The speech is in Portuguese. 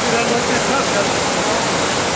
tirando a pesada.